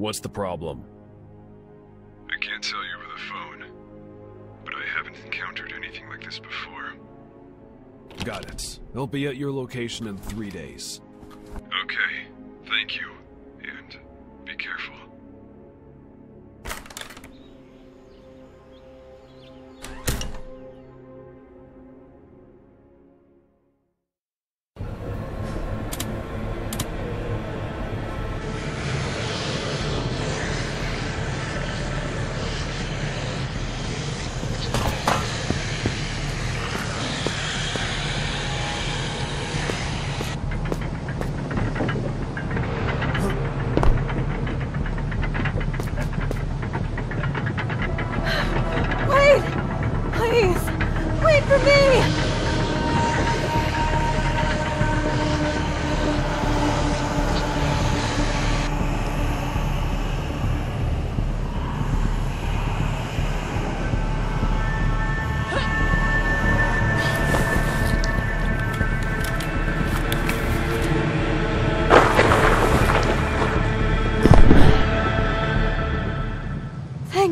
What's the problem? I can't tell you over the phone, but I haven't encountered anything like this before. Got it. They'll be at your location in three days. Okay, thank you,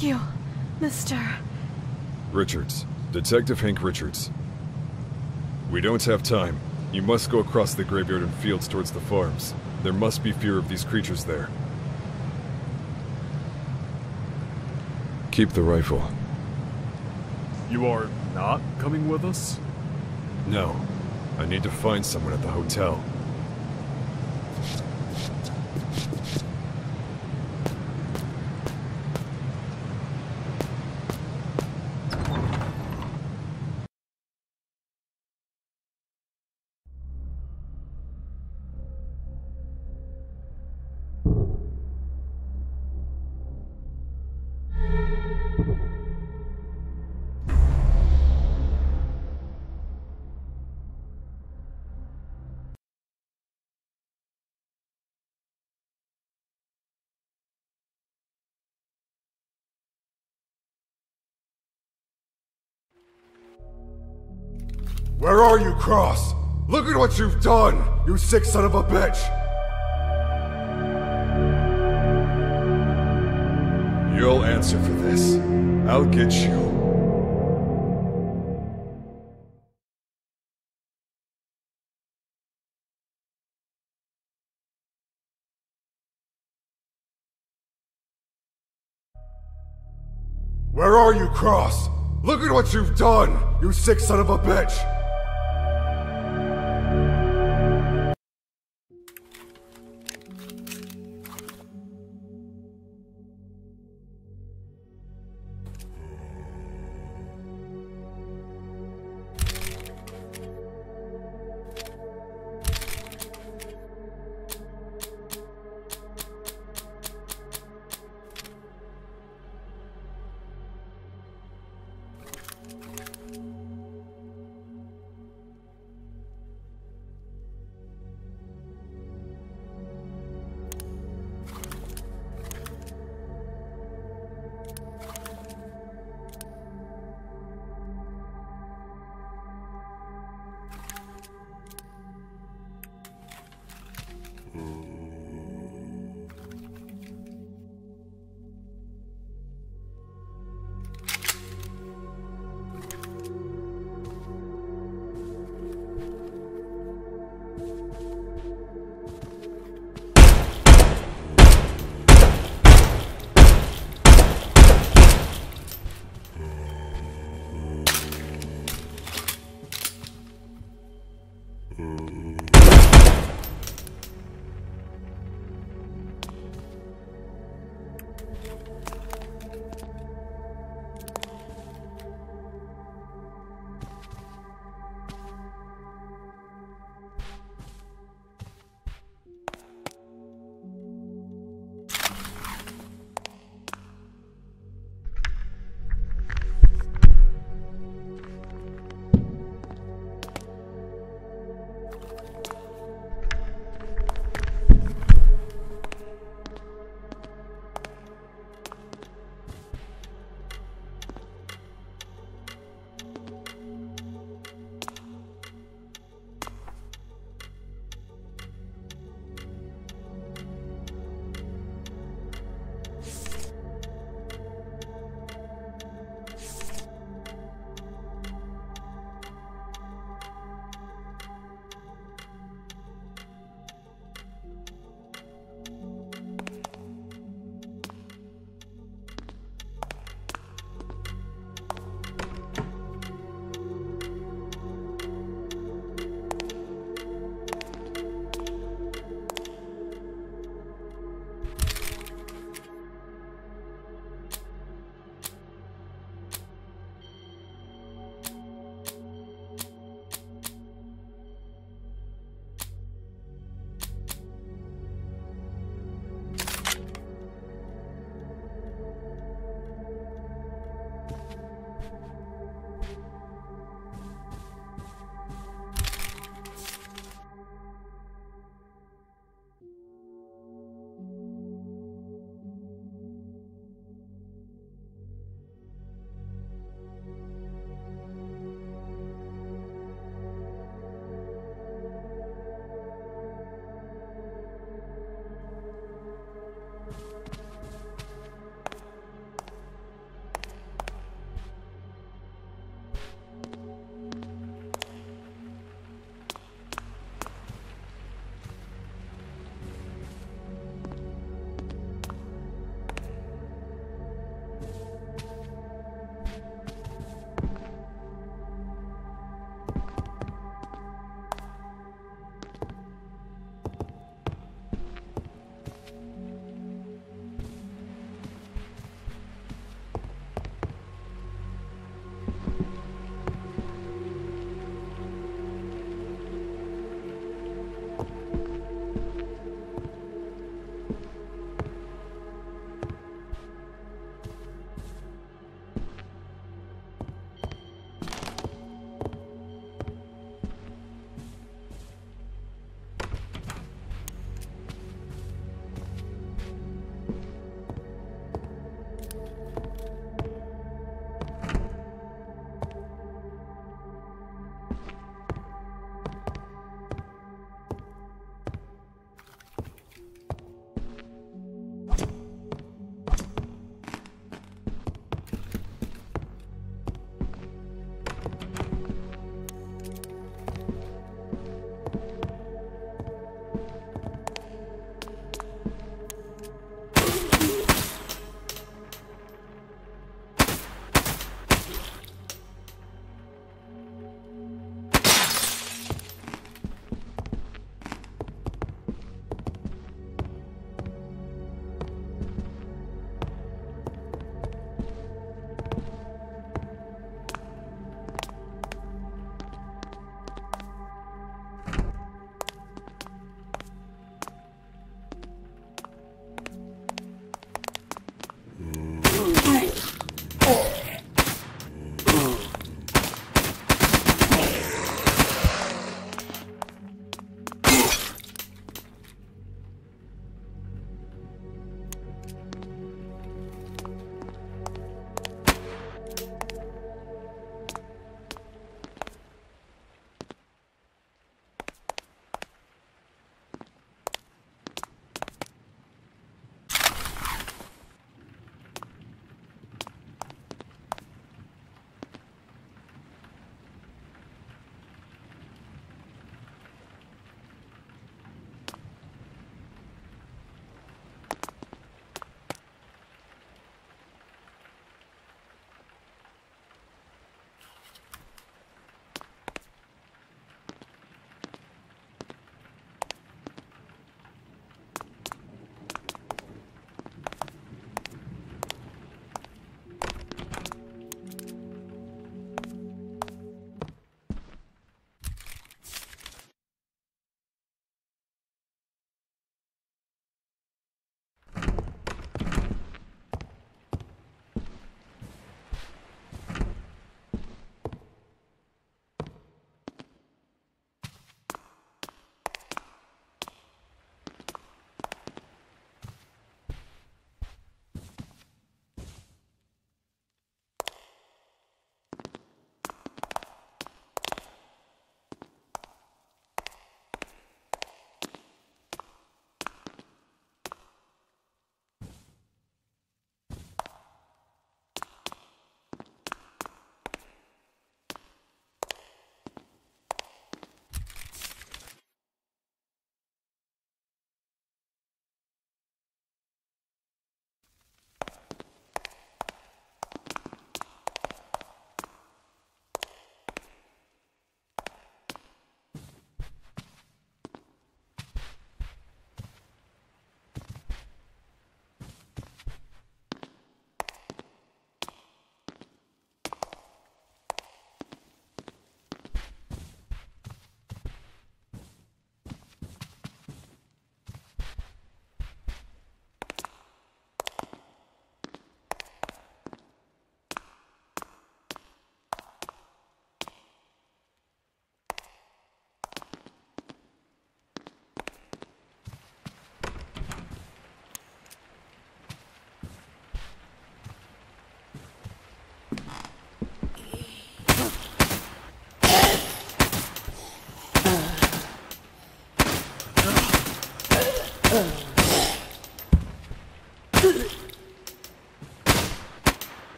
Thank you, Mr. Richards. Detective Hank Richards. We don't have time. You must go across the graveyard and fields towards the farms. There must be fear of these creatures there. Keep the rifle. You are not coming with us? No. I need to find someone at the hotel. Where are you, Cross? Look at what you've done, you sick son of a bitch! You'll answer for this. I'll get you. Where are you, Cross? Look at what you've done, you sick son of a bitch!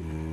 Mm.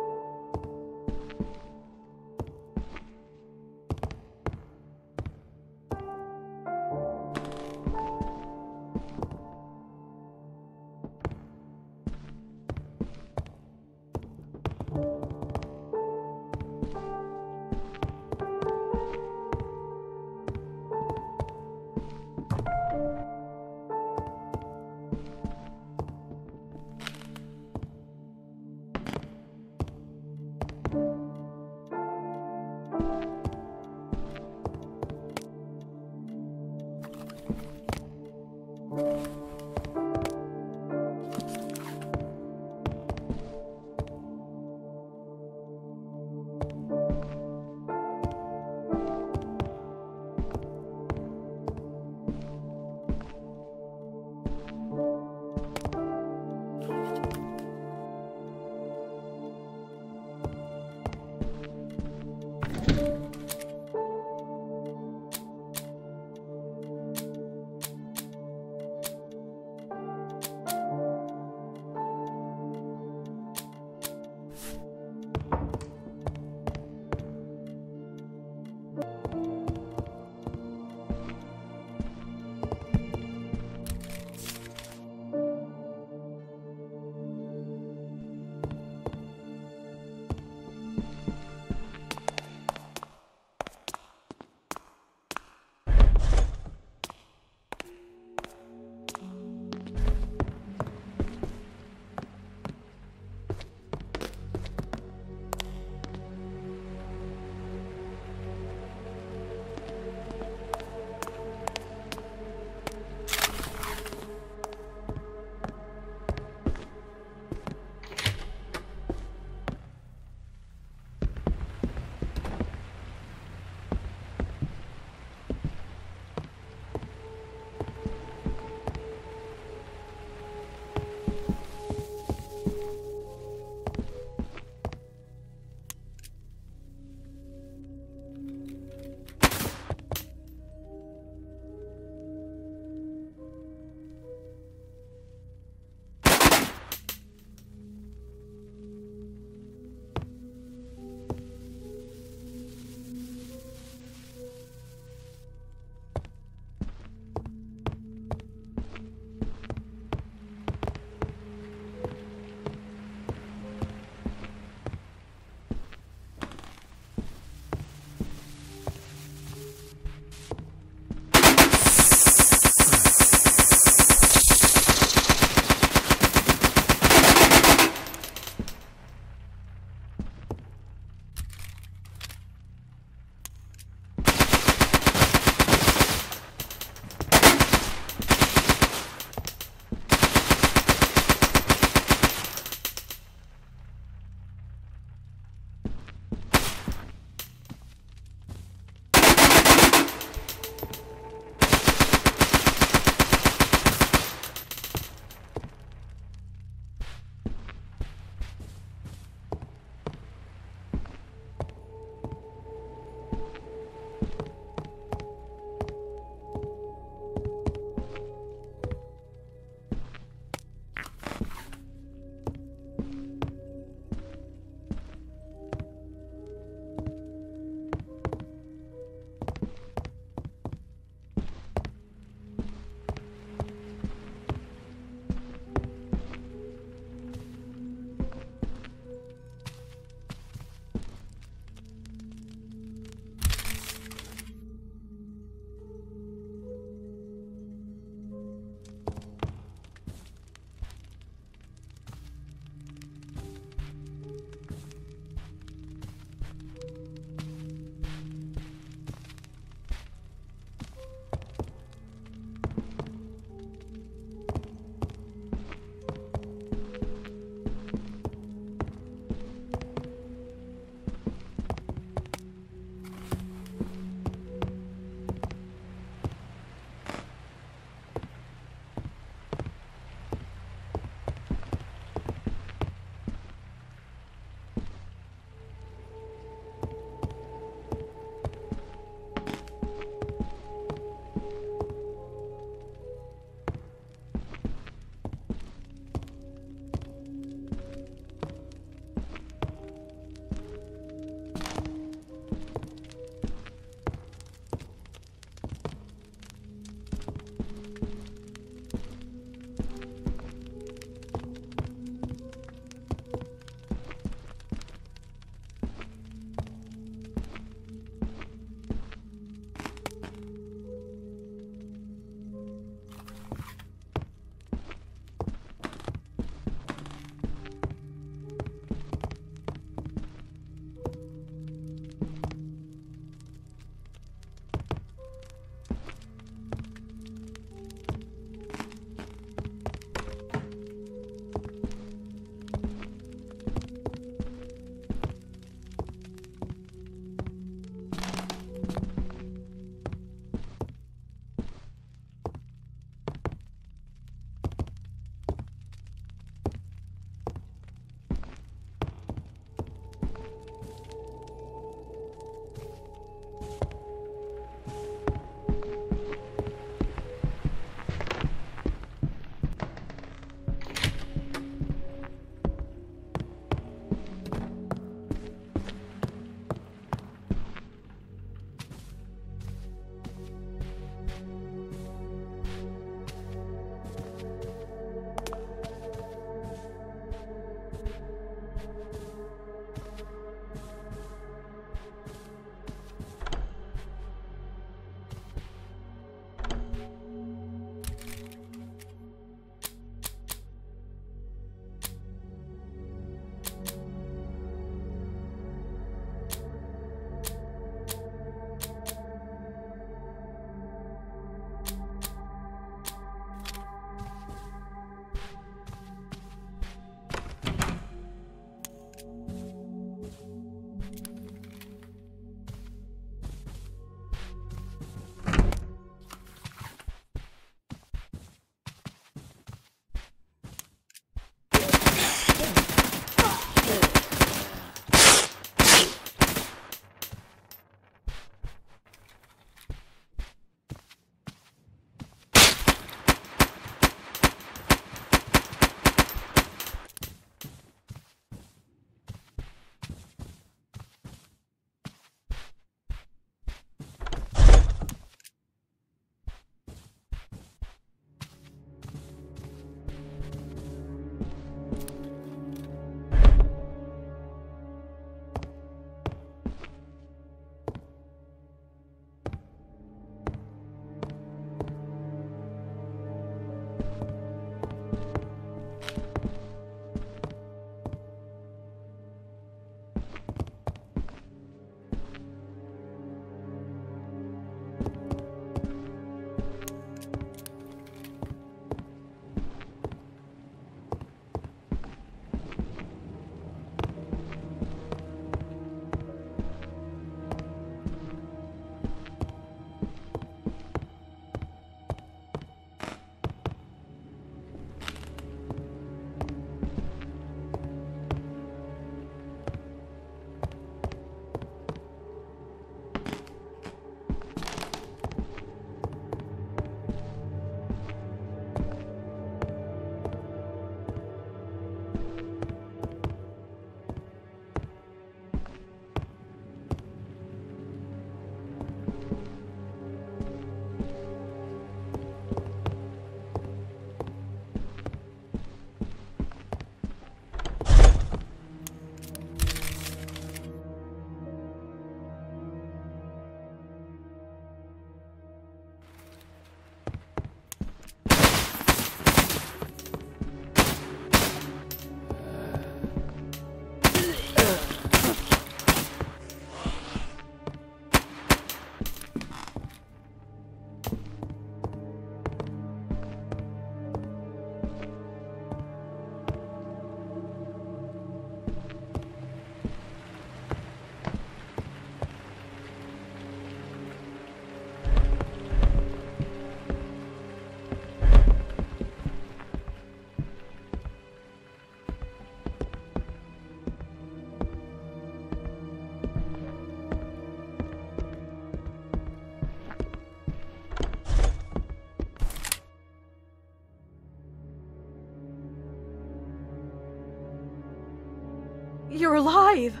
You're alive!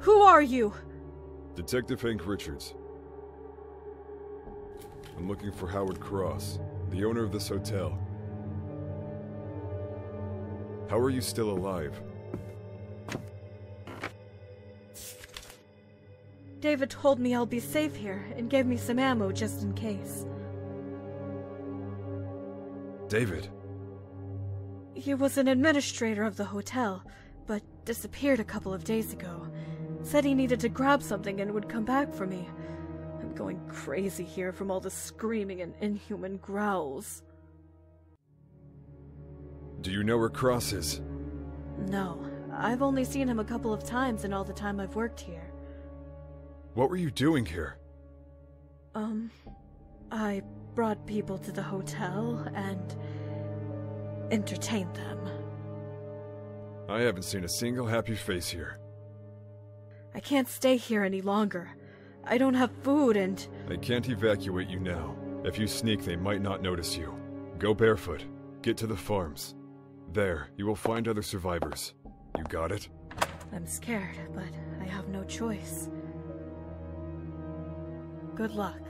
Who are you? Detective Hank Richards. I'm looking for Howard Cross, the owner of this hotel. How are you still alive? David told me I'll be safe here and gave me some ammo just in case. David. He was an administrator of the hotel, disappeared a couple of days ago. Said he needed to grab something and would come back for me. I'm going crazy here from all the screaming and inhuman growls. Do you know where Cross is? No, I've only seen him a couple of times in all the time I've worked here. What were you doing here? Um, I brought people to the hotel and entertained them. I haven't seen a single happy face here. I can't stay here any longer. I don't have food and. They can't evacuate you now. If you sneak, they might not notice you. Go barefoot. Get to the farms. There, you will find other survivors. You got it? I'm scared, but I have no choice. Good luck.